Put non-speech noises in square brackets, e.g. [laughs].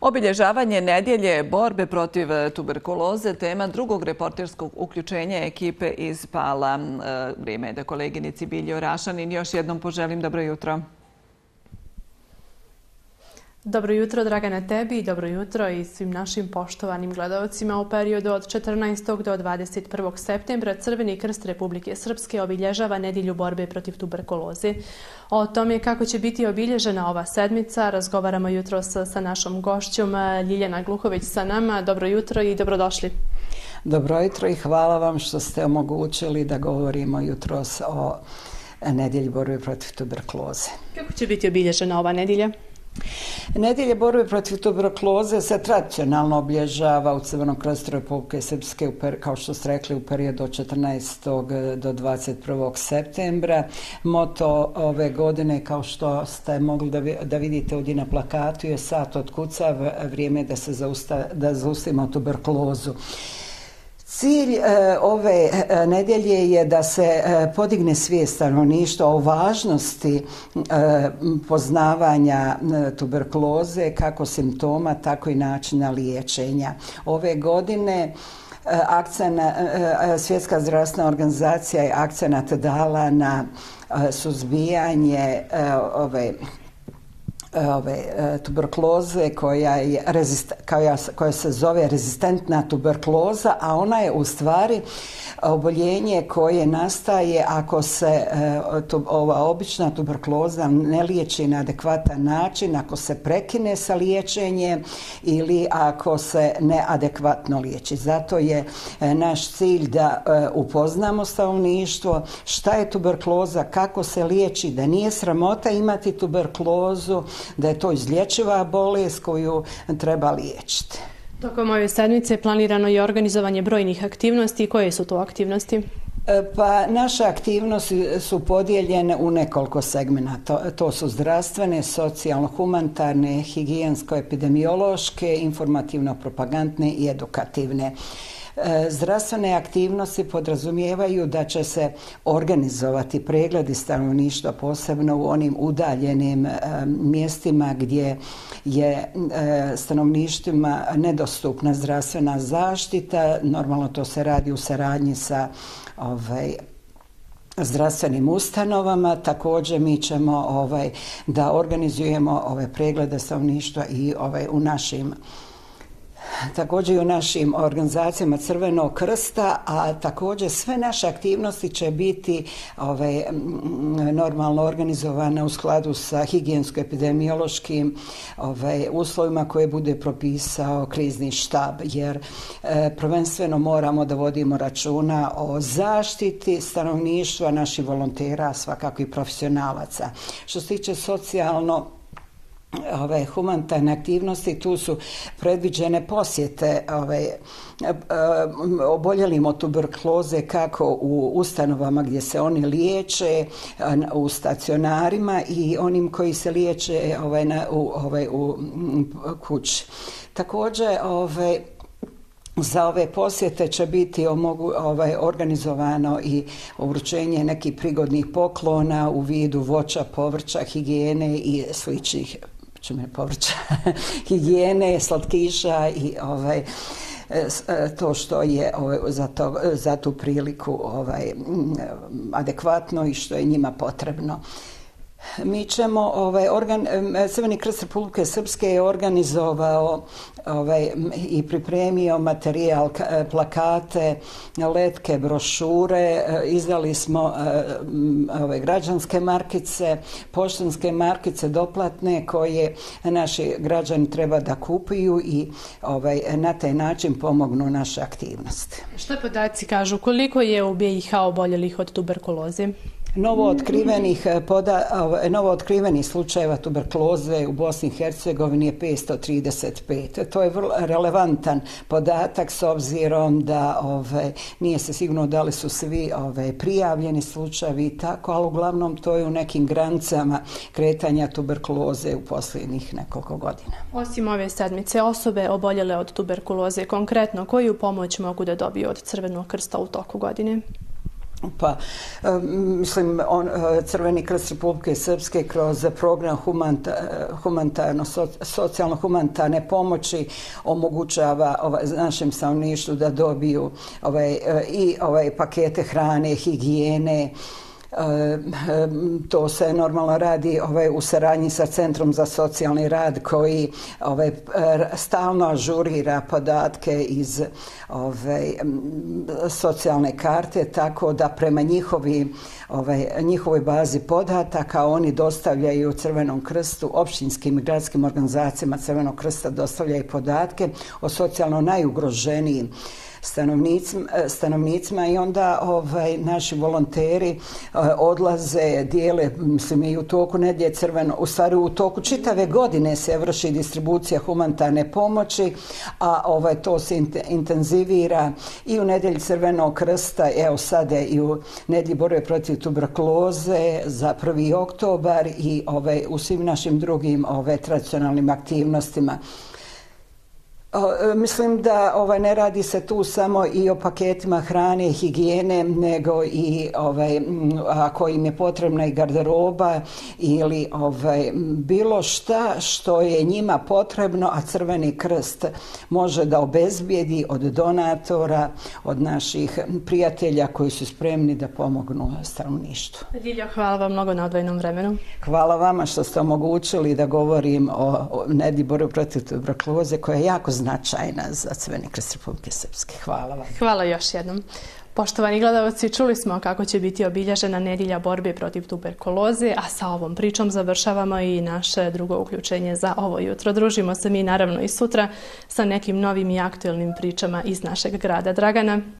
Obilježavanje nedjelje borbe protiv tuberkuloze, tema drugog reporterskog uključenja ekipe iz Pala. E, vrijeme je da koleginici Biljo Rašanin još jednom poželim dobro jutro. Dobro jutro, Dragana, tebi i dobro jutro i svim našim poštovanim gledalcima. U periodu od 14. do 21. septembra Crveni krst Republike Srpske obilježava nedilju borbe protiv tuberkuloze. O tome kako će biti obilježena ova sedmica razgovaramo jutro sa, sa našom gošćom Ljiljana Gluhović sa nama. Dobro jutro i dobrodošli. Dobro jutro i hvala vam što ste omogućili da govorimo jutro o nedjelji borbe protiv tuberkuloze. Kako će biti obilježena ova nedilja? Nedelje borbe protiv tuberkuloze se tradicionalno oblježava u Crvenom krstu Republike Srpske, kao što ste rekli, u periodu od 14. Eh, do 21. septembra. Moto ove godine, kao što ste mogli da vidite ovdje na plakatu, je sat od kuca, vrijeme da se zausta, da zaustavimo tuberkulozu. Cilj e, ove e, nedjelje je da se e, podigne svijest stanovništva o važnosti e, poznavanja e, tuberkuloze kako simptoma, tako i načina liječenja. Ove godine e, akcena, Svjetska zdravstvena organizacija je akcenat dala na suzbijanje ove E, ove tuberkloze tuberkuloze koja je rezist, koja, koja se zove rezistentna tuberkuloza, a ona je u stvari oboljenje koje nastaje ako se e, tu, ova obična tuberkuloza ne liječi na adekvatan način, ako se prekine sa liječenjem ili ako se neadekvatno liječi. Zato je e, naš cilj da upoznamo stanovništvo šta je tuberkuloza, kako se liječi, da nije sramota imati tuberkulozu, da je to izlječiva bolest koju treba liječiti. Tokom ove sedmice je planirano i organizovanje brojnih aktivnosti. Koje su to aktivnosti? E, pa naše aktivnosti su podijeljene u nekoliko segmenta. To, to su zdravstvene, socijalno-humanitarne, higijensko-epidemiološke, informativno-propagantne i edukativne. E, zdravstvene aktivnosti podrazumijevaju da će se organizovati pregledi stanovništva posebno u onim udaljenim e, mjestima gdje je e, stanovništvima nedostupna zdravstvena zaštita. Normalno to se radi u saradnji sa ovaj, zdravstvenim ustanovama. Također mi ćemo ovaj, da organizujemo ove preglede stanovništva i ovaj, u našim također i u našim organizacijama Crvenog krsta, a također sve naše aktivnosti će biti ovaj, ove, normalno organizovane u skladu sa higijensko-epidemiološkim ove, ovaj, uslovima koje bude propisao krizni štab, jer e, prvenstveno moramo da vodimo računa o zaštiti stanovništva naših volontera, svakako i profesionalaca. Što se tiče socijalno ove humanitarne aktivnosti tu su predviđene posjete ove e, e, oboljelim od tuberkuloze kako u ustanovama gdje se oni liječe u stacionarima i onim koji se liječe ovaj na u ovaj u kući. Također ovaj Za ove posjete će biti omogu, ovaj, organizovano i uručenje nekih prigodnih poklona u vidu voća, povrća, higijene i sličnih me povrća, [laughs] higijene, slatkiša i ovaj, e, e, to što je ovaj, za, to, za tu priliku ovaj, adekvatno i što je njima potrebno. Mi ćemo, ovaj, organ, Crveni krst Republike Srpske je organizovao ovaj, i pripremio materijal, e, plakate, letke, brošure, e, izdali smo ovaj, građanske markice, poštanske markice doplatne koje naši građani treba da kupuju i ovaj, na taj način pomognu naše aktivnosti. Šta podaci kažu? Koliko je u BiH oboljelih od tuberkuloze? Novo otkrivenih eh, poda, ovaj, novo otkrivenih slučajeva tuberkuloze u Bosni i Hercegovini je 535. To je vrlo relevantan podatak s obzirom da ove nije se sigurno da li su svi ove prijavljeni slučajevi i tako, ali uglavnom to je u nekim granicama kretanja tuberkuloze u posljednjih nekoliko godina. Osim ove sedmice, osobe oboljele od tuberkuloze, konkretno koju pomoć mogu da dobiju od Crvenog krsta u toku godine? Pa, e, mislim, on, e, Crveni krst Republike Srpske kroz program e, humanitarno, socijalno-humanitarne pomoći omogućava ovaj, našem stanovništvu da dobiju ovaj, i ovaj, pakete hrane, higijene, Ehm, to se normalno radi ovaj, u saradnji sa Centrom za socijalni rad koji ovaj, stalno ažurira podatke iz ovaj, socijalne karte tako da prema njihovi, ovaj, njihovoj bazi podataka oni dostavljaju Crvenom krstu, opštinskim i gradskim organizacijama Crvenog krsta dostavljaju podatke o socijalno najugroženijim stanovnicima, stanovnicima i onda ovaj naši volonteri eh, odlaze, dijele, mislim i u toku nedje crveno, u stvari u toku čitave godine se vrši distribucija humanitarne pomoći, a ovaj to se intenzivira i u nedjelji crvenog krsta, evo sada i u nedjelji borbe protiv tuberkuloze za 1. oktobar i ovaj u svim našim drugim ovaj tradicionalnim aktivnostima. E, mislim da ovaj ne radi se tu samo i o paketima hrane i higijene, nego i ovaj ako im je potrebna i garderoba ili ovaj bilo šta što je njima potrebno, a Crveni krst može da obezbijedi od donatora, od naših prijatelja koji su spremni da pomognu stanovništvu. Ljilja, hvala vam mnogo na odvojnom vremenu. Hvala vama što ste omogućili da govorim o, o Nediboru protiv tuberkuloze koja je jako značajna za Crveni krst Republike Srpske. Hvala vam. Hvala još jednom. Poštovani gledalci, čuli smo kako će biti obilježena nedjelja borbe protiv tuberkuloze, a sa ovom pričom završavamo i naše drugo uključenje za ovo jutro. Družimo se mi naravno i sutra sa nekim novim i aktuelnim pričama iz našeg grada Dragana.